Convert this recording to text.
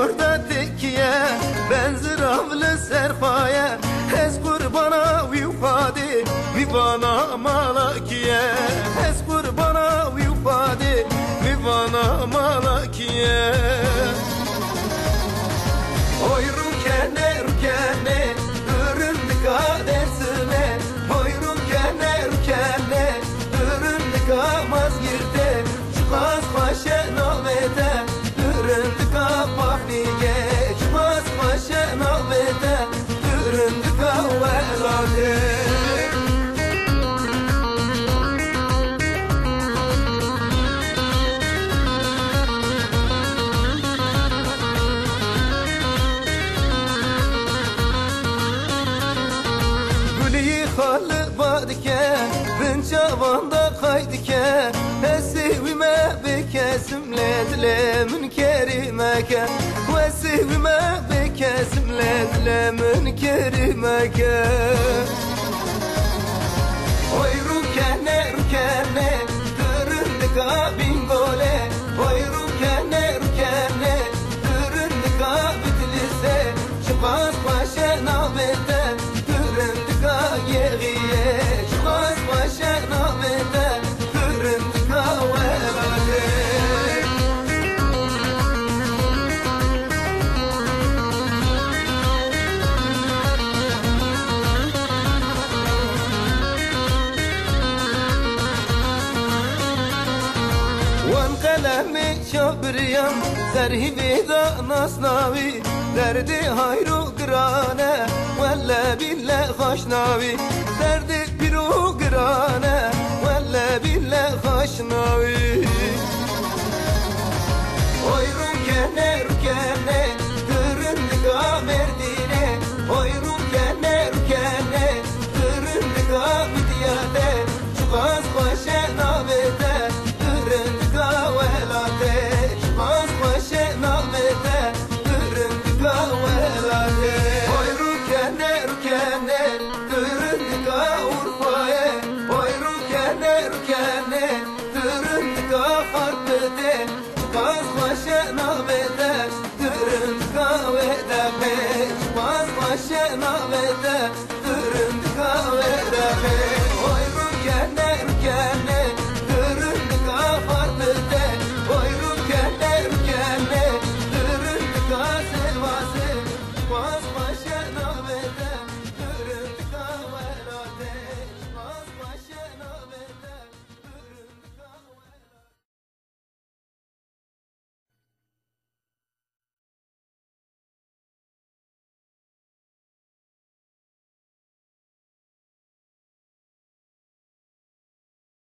orada dikiye Ben ziravle serfaye. Ez kurbana vifadi Vifana malakiye. Badike Ben çavanda kaydike Esivime bekesimle dilemin kerimeke Ve sevime bekesimle dilemin kerimeke Oy rukene rukene Düründük bingole قلمي شبريان سرهي بيدا نصناوي دردي هايرو قرانه ولا بالله خشناوي دردي بيرو قرانه ولا بالله خشناوي Oy rukene rukene Kırındık amerdine erkene düründük Avrupa'ya Bayrukene erkene düründük Harbi'de Vazbaşen ağbedeş düründük ağvede beş Vazbaşen ağbedeş düründük ağvede